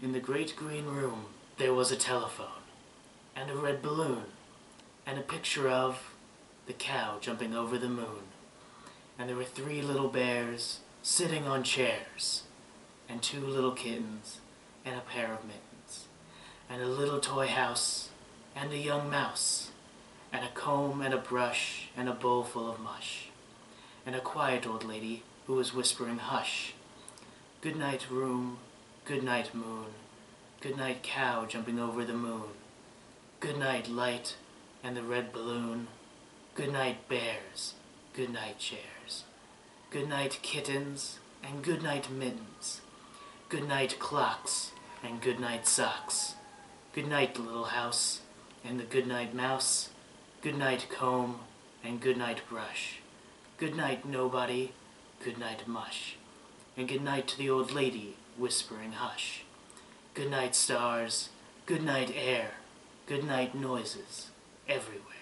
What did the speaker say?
In the great green room there was a telephone, and a red balloon, and a picture of the cow jumping over the moon. And there were three little bears sitting on chairs, and two little kittens, and a pair of mittens, and a little toy house, and a young mouse, and a comb and a brush, and a bowl full of mush, and a quiet old lady who was whispering hush. Good night, room. Good night, moon. Good night, cow jumping over the moon. Good night, light and the red balloon. Good night, bears. Good night, chairs. Good night, kittens and good night, mittens. Good night, clocks and good night, socks. Good night, little house and the good night, mouse. Good night, comb and good night, brush. Good night, nobody. Good night, mush. And good night to the old lady whispering hush. Good night, stars. Good night, air. Good night, noises everywhere.